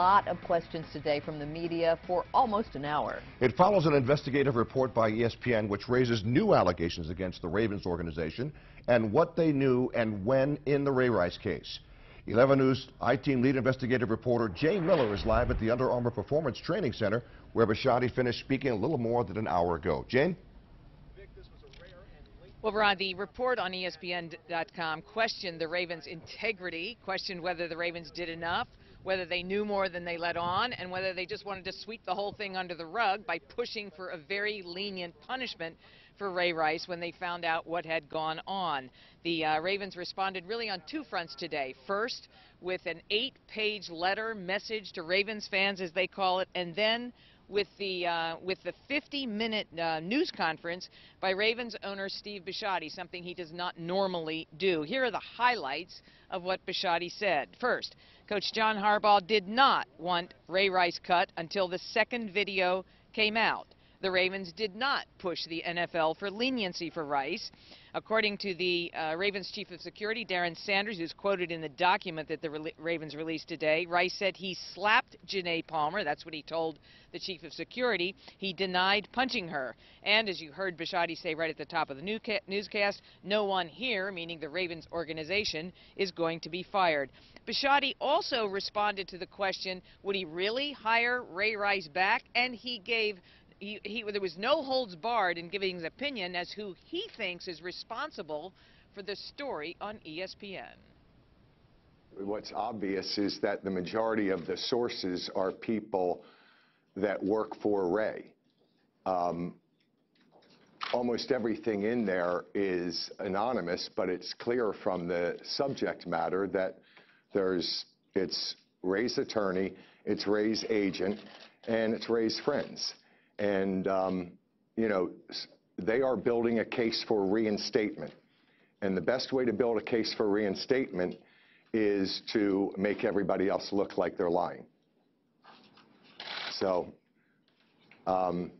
lot of questions today from the media for almost an hour. It follows an investigative report by ESPN which raises new allegations against the Ravens organization and what they knew and when in the Ray Rice case. 11 News I-Team lead investigative reporter Jane Miller is live at the Under Armour Performance Training Center where Bisciotti finished speaking a little more than an hour ago. Jane? Well, Ron, the report on ESPN.com questioned the Ravens' integrity, questioned whether the Ravens did enough, whether they knew more than they let on, and whether they just wanted to sweep the whole thing under the rug by pushing for a very lenient punishment for Ray Rice when they found out what had gone on. The uh, Ravens responded really on two fronts today. First, with an eight-page letter message to Ravens fans, as they call it, and then with the uh, with the 50-minute uh, news conference by Ravens owner Steve Bisciotti, something he does not normally do. Here are the highlights of what Bisciotti said. First, Coach John Harbaugh did not want Ray Rice cut until the second video came out. The Ravens did not push the NFL for leniency for Rice. According to the uh, Ravens chief of security, Darren Sanders, who's quoted in the document that the Re Ravens released today, Rice said he slapped Janay Palmer. That's what he told the chief of security. He denied punching her. And as you heard Bisciotti say right at the top of the newscast, no one here, meaning the Ravens organization, is going to be fired. Bisciotti also responded to the question, would he really hire Ray Rice back? And he gave he, he, there was no holds barred in giving his opinion as who he thinks is responsible for the story on ESPN. What's obvious is that the majority of the sources are people that work for Ray. Um, almost everything in there is anonymous, but it's clear from the subject matter that there's it's Ray's attorney, it's Ray's agent, and it's Ray's friends. And, um, you know, they are building a case for reinstatement. And the best way to build a case for reinstatement is to make everybody else look like they're lying. So um,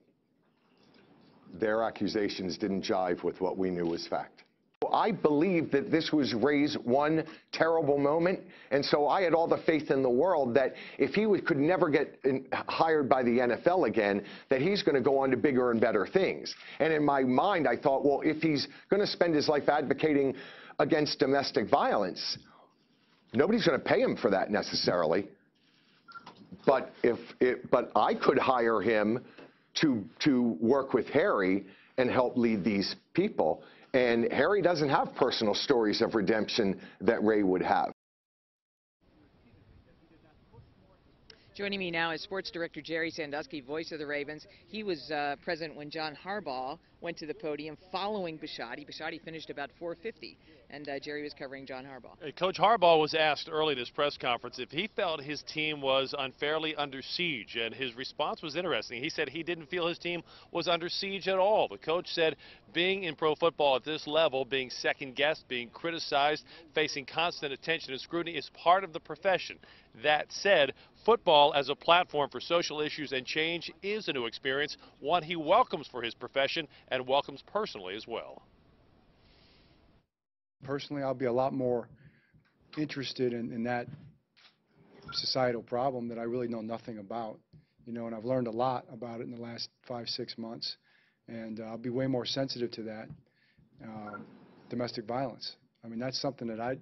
their accusations didn't jive with what we knew was fact. I believed that this was Ray's one terrible moment, and so I had all the faith in the world that if he could never get in, hired by the NFL again, that he's going to go on to bigger and better things. And in my mind, I thought, well, if he's going to spend his life advocating against domestic violence, nobody's going to pay him for that necessarily. But if it, but I could hire him to to work with Harry and help lead these people. And Harry doesn't have personal stories of redemption that Ray would have. Joining me now is sports director Gerry Sandusky, voice of the Ravens. He was uh, present when John Harbaugh went to the podium following Bisciotti. Bisciotti finished about 450, and uh, Gerry was covering John Harbaugh. Coach Harbaugh was asked early in his press conference if he felt his team was unfairly under siege, and his response was interesting. He said he didn't feel his team was under siege at all. The coach said being in pro football at this level, being second-guessed, being criticized, facing constant attention and scrutiny is part of the profession. That said, football as a platform for social issues and change is a new experience, one he welcomes for his profession and welcomes personally as well. Personally, I'll be a lot more interested in, in that societal problem that I really know nothing about. You know, and I've learned a lot about it in the last five, six months. And uh, I'll be way more sensitive to that. Uh, domestic violence. I mean, that's something that I,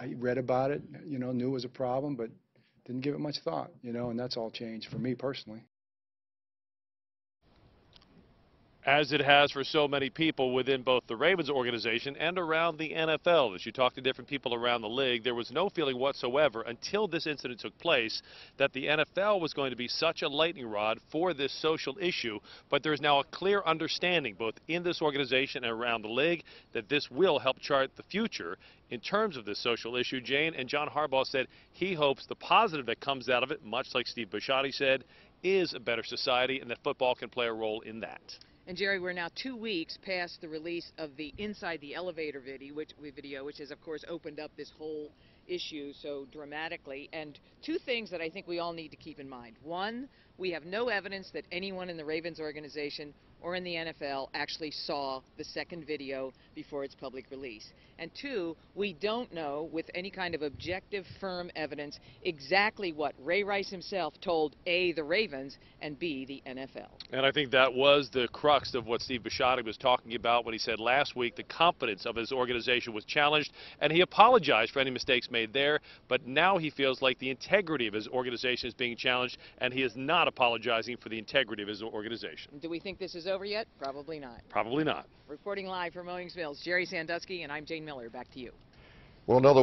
I read about it, you know, knew was a problem, but didn't give it much thought, you know, and that's all changed for me personally. As it has for so many people within both the Ravens organization and around the NFL. As you talk to different people around the league, there was no feeling whatsoever until this incident took place that the NFL was going to be such a lightning rod for this social issue. But there is now a clear understanding, both in this organization and around the league, that this will help chart the future in terms of this social issue. Jane and John Harbaugh said he hopes the positive that comes out of it, much like Steve Bisciotti said, is a better society and that football can play a role in that. And Gerry, we're now two weeks past the release of the Inside the Elevator video, which, has, of course, opened up this whole issue so dramatically. And two things that I think we all need to keep in mind. One, we have no evidence that anyone in the Ravens organization or in the NFL actually saw the second video before its public release. And two, we don't know with any kind of objective, firm evidence exactly what Ray Rice himself told A, the Ravens, and B, the NFL. And I think that was the crux of what Steve Bisciotti was talking about when he said last week the confidence of his organization was challenged, and he apologized for any mistakes made there, but now he feels like the integrity of his organization is being challenged, and he is not apologizing for the integrity of his organization. Do we think this is over yet? Probably not. Probably not. Reporting live from Owings Mills, Gerry Sandusky, and I'm Jane Miller. Back to you. Well, another